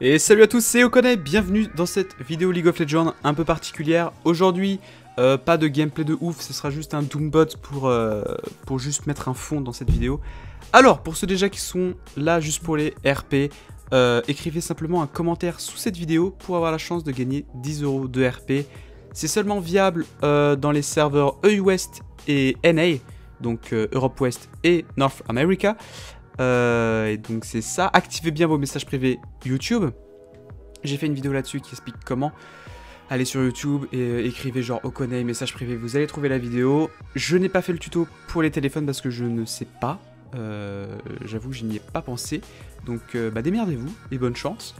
Et salut à tous, c'est Okone, bienvenue dans cette vidéo League of Legends un peu particulière. Aujourd'hui, euh, pas de gameplay de ouf, ce sera juste un Doombot pour, euh, pour juste mettre un fond dans cette vidéo. Alors, pour ceux déjà qui sont là juste pour les RP, euh, écrivez simplement un commentaire sous cette vidéo pour avoir la chance de gagner 10 euros de RP. C'est seulement viable dans les serveurs EU West et NA, donc Europe West et North America. Euh, et donc c'est ça. Activez bien vos messages privés YouTube. J'ai fait une vidéo là-dessus qui explique comment. Allez sur YouTube et euh, écrivez genre Okone message privé, vous allez trouver la vidéo. Je n'ai pas fait le tuto pour les téléphones parce que je ne sais pas. Euh, j'avoue, je n'y ai pas pensé. Donc bah démerdez-vous et bonne chance.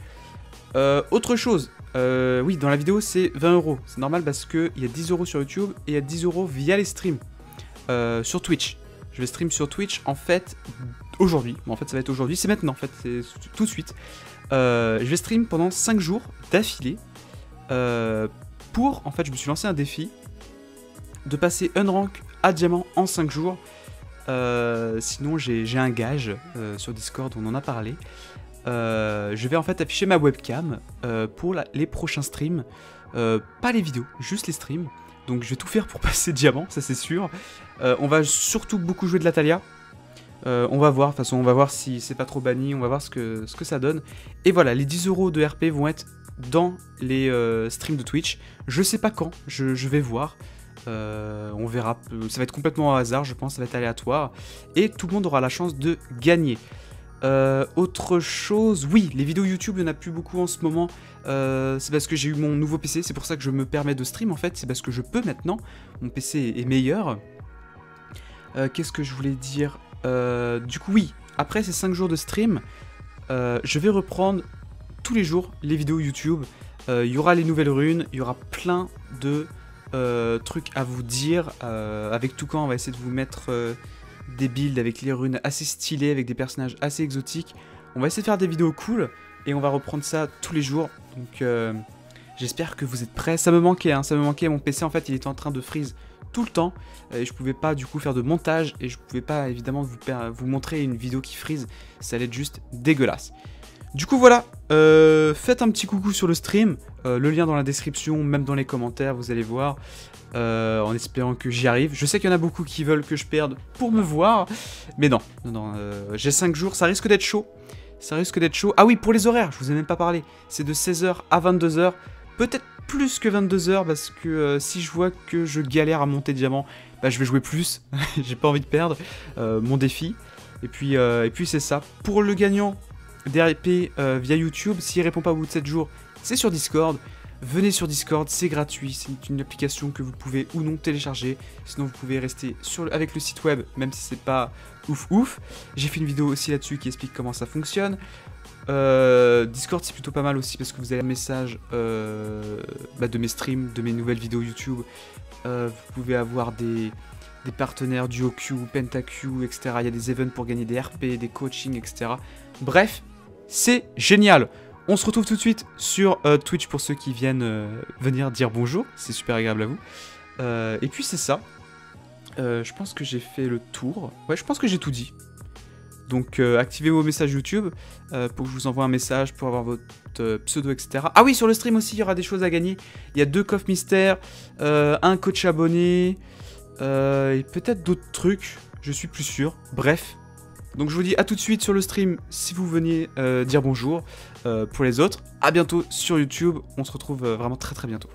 autre chose, oui, dans la vidéo c'est 20 euros. C'est normal parce qu'il y a 10 euros sur YouTube et il y a 10 euros via les streams sur Twitch. Je vais stream sur Twitch en fait aujourd'hui. en fait, ça va être aujourd'hui, c'est maintenant en fait, c'est tout de suite. Euh, je vais stream pendant 5 jours d'affilée euh, pour, en fait, je me suis lancé un défi de passer un rank à diamant en 5 jours. Euh, sinon, j'ai un gage sur Discord, on en a parlé. je vais en fait afficher ma webcam pour les prochains streams. Pas les vidéos, juste les streams. Donc je vais tout faire pour passer diamant, ça c'est sûr. Euh, on va surtout beaucoup jouer de la Talia. Euh, on va voir, de toute façon on va voir si c'est pas trop banni, on va voir ce que, ça donne. Et voilà, les 10 euros de RP vont être dans les euh, streams de Twitch. Je sais pas quand, je, vais voir. on verra, ça va être complètement au hasard, je pense, ça va être aléatoire. Et tout le monde aura la chance de gagner. Euh, autre chose, oui, les vidéos YouTube, il n'y en a plus beaucoup en ce moment. Euh, c'est parce que j'ai eu mon nouveau PC, c'est pour ça que je me permets de stream en fait. C'est parce que je peux maintenant. Mon PC est meilleur. Euh, qu'est-ce que je voulais dire? Du coup, oui, après ces 5 jours de stream, je vais reprendre tous les jours les vidéos YouTube. Il y aura les nouvelles runes, il y aura plein de trucs à vous dire. avec tout quand on va essayer de vous mettre des builds avec les runes assez stylées, avec des personnages assez exotiques. On va essayer de faire des vidéos cool et on va reprendre ça tous les jours. Donc euh, j'espère que vous êtes prêts. Ça me manquait, hein, ça me manquait. Mon PC en fait il était en train de freeze tout le temps et je pouvais pas du coup faire de montage et je pouvais pas évidemment vous, vous montrer une vidéo qui freeze. Ça allait être juste dégueulasse. Du coup voilà, euh, faites un petit coucou sur le stream, euh, le lien dans la description, même dans les commentaires, vous allez voir, euh, en espérant que j'y arrive. Je sais qu'il y en a beaucoup qui veulent que je perde pour me voir, mais non, non, j'ai 5 jours, ça risque d'être chaud, ça risque d'être chaud. Ah oui, pour les horaires, je vous ai même pas parlé, c'est de 16h à 22h, peut-être plus que 22h, parce que si je vois que je galère à monter diamant, bah, je vais jouer plus, j'ai pas envie de perdre mon défi. Et puis, et puis c'est ça. Pour le gagnant, DRP euh, via YouTube. S'il répond pas au bout de 7 jours, c'est sur Discord. Venez sur Discord, c'est gratuit, c'est une application que vous pouvez ou non télécharger. Sinon, vous pouvez rester sur, avec le site web, même si c'est pas ouf ouf. J'ai fait une vidéo aussi là-dessus qui explique comment ça fonctionne. Euh, Discord, c'est plutôt pas mal aussi parce que vous avez un message euh, bah, de mes streams, de mes nouvelles vidéos YouTube. vous pouvez avoir des, des partenaires DuoQ, PentaQ, etc. Il y a des events pour gagner des RP, des coachings, etc. Bref, c'est génial. On se retrouve tout de suite sur euh, Twitch pour ceux qui viennent euh, venir dire bonjour. C'est super agréable à vous. Euh, et puis c'est ça. je pense que j'ai fait le tour. Ouais, je pense que j'ai tout dit. Donc activez vos messages YouTube pour que je vous envoie un message pour avoir votre pseudo, etc. Ah oui, sur le stream aussi, il y aura des choses à gagner. Il y a deux coffres mystères, un coach abonné, et peut-être d'autres trucs. Je suis plus sûr. Bref, donc je vous dis à tout de suite sur le stream si vous veniez euh, dire bonjour. Euh, pour les autres, à bientôt sur YouTube. On se retrouve euh, vraiment très très bientôt.